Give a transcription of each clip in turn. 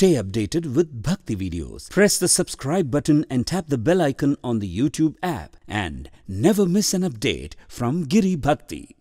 Stay updated with Bhakti videos. Press the subscribe button and tap the bell icon on the YouTube app and never miss an update from Giri Bhakti.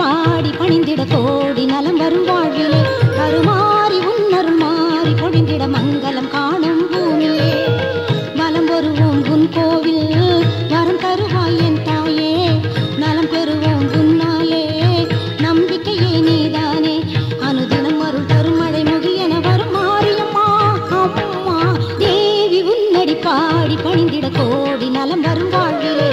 பாடி பணிந்திட கோடி நலம் வரும் வாழ்விலே. கருமாறி உன்னருள் மாறி பொழிந்திட மங்களம் காணும் பூமியே வலம் வருவோம் உன் கோவில் வரம் தருவாய் என் தாயே. நலம் பெறுவோம் உன்னாலே நம்பிக்கையே நீதானே. அனுதினம் அருள் தரும் மழை முகியென வரும் மாறியம்மா அம்மா. தேவி உன்னடி பாடி பணிந்திட கோடி நலம் வரும் வாழ்விலே.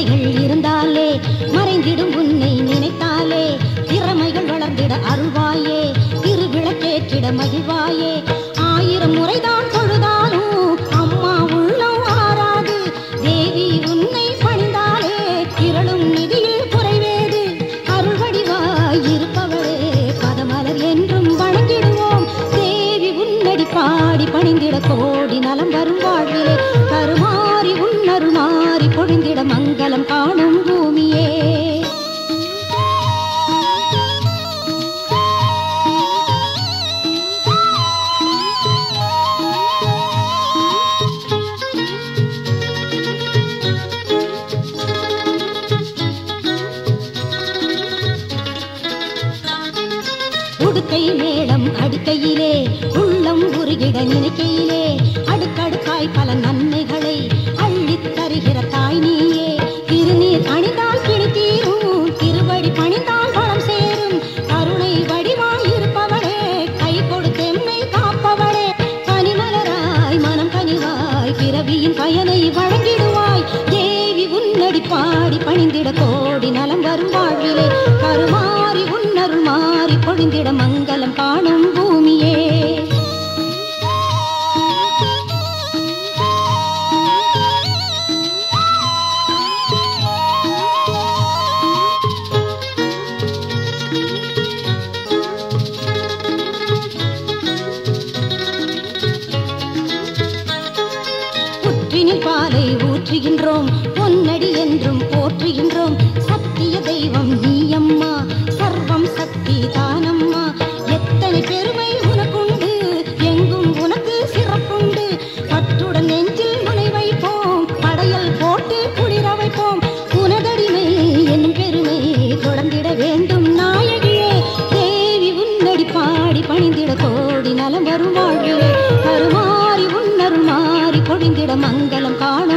குறைகள் இருந்தாலே மறைந்திடும் உன்னை நினைத்தாலே திறமைகள் வளர்ந்திட அருள்வாயே திருவிளக்கேற்றிட மகிழ்வாயே. ஆயிரம் முறைதான் தொழுதாலும் அம்மா உள்ளம் ஆறாது தேவி உன்னை பணிந்தாலே திரளும் நிதியில் குறைவேது. அருள் வடிவாய் இருப்பவளே பதமலர் என்றும் வணங்கிடுவோம். தேவி உன்னடி பாடி பணிந்திட கோடி நலம் வரும் வாழ்வில் மாறி மங்களம் காணும் பூமியே. உடுக்கை மேளம் அடுக்கையிலே உள்ளம் உருகிட நினைக்கையிலே அடுக்கடுக்காய் பல நன்மைகளை கருமாறி மாறி பொழிந்திட மங்களம் காணும் பூமியே. புற்றினில் பாலை ஊற்றுகின்றோம் பொன்னடி என்றும் போற்றுகின்றோம் சத்திய தெய்வம் நீ பாடி பணிந்திட கோடி நலம் வரும் வாழ்விலே கருமாறி உன்னருள் மாறி பொழிந்திட மங்களம் காணும்